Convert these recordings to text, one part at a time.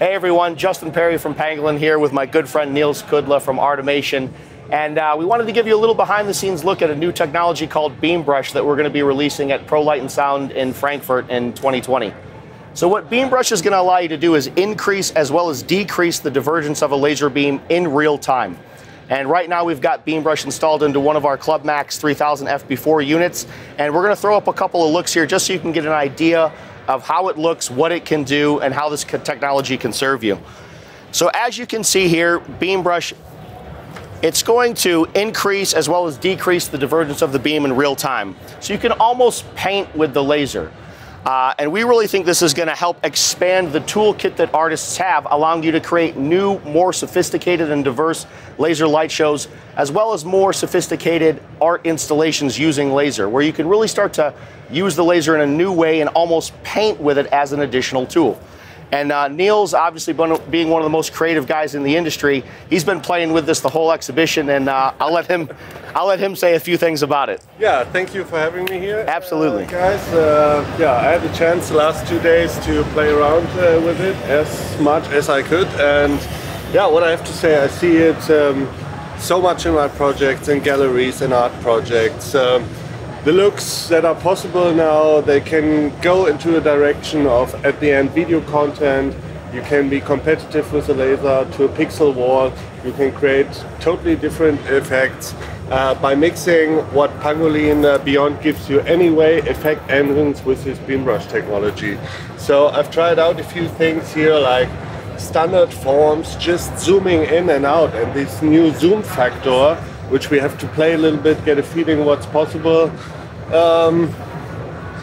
Hey everyone, Justin Perry from Pangolin here with my good friend Nils Kudla from Artomation. And uh, we wanted to give you a little behind the scenes look at a new technology called BeamBrush that we're going to be releasing at Pro Light and Sound in Frankfurt in 2020. So what BeamBrush is going to allow you to do is increase as well as decrease the divergence of a laser beam in real time. And right now we've got BeamBrush installed into one of our Club Max 3000 FB4 units. And we're going to throw up a couple of looks here just so you can get an idea of how it looks, what it can do, and how this technology can serve you. So as you can see here, beam brush, it's going to increase as well as decrease the divergence of the beam in real time. So you can almost paint with the laser. Uh, and we really think this is going to help expand the toolkit that artists have, allowing you to create new, more sophisticated and diverse laser light shows, as well as more sophisticated art installations using laser, where you can really start to use the laser in a new way and almost paint with it as an additional tool. And uh, Nils, obviously being one of the most creative guys in the industry, he's been playing with this the whole exhibition, and uh, I'll let him, I'll let him say a few things about it. Yeah, thank you for having me here, absolutely, uh, guys. Uh, yeah, I had the chance the last two days to play around uh, with it as much as I could, and yeah, what I have to say, I see it um, so much in my projects and galleries and art projects. Um, the looks that are possible now, they can go into a direction of, at the end, video content. You can be competitive with a laser to a pixel wall. You can create totally different effects uh, by mixing what Pangolin uh, Beyond gives you anyway, effect engines with this BeamBrush technology. So I've tried out a few things here like standard forms, just zooming in and out, and this new zoom factor which we have to play a little bit, get a feeling what's possible. Um,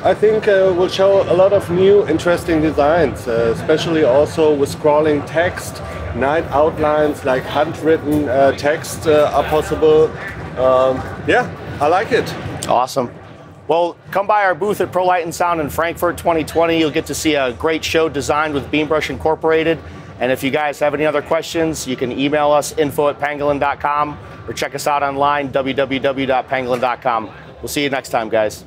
I think uh, will show a lot of new interesting designs, uh, especially also with scrolling text, night outlines like handwritten uh, text uh, are possible. Um, yeah, I like it. Awesome. Well, come by our booth at Pro Light and Sound in Frankfurt 2020. You'll get to see a great show designed with BeamBrush Incorporated. And if you guys have any other questions, you can email us info at pangolin.com or check us out online, www.pangolin.com. We'll see you next time, guys.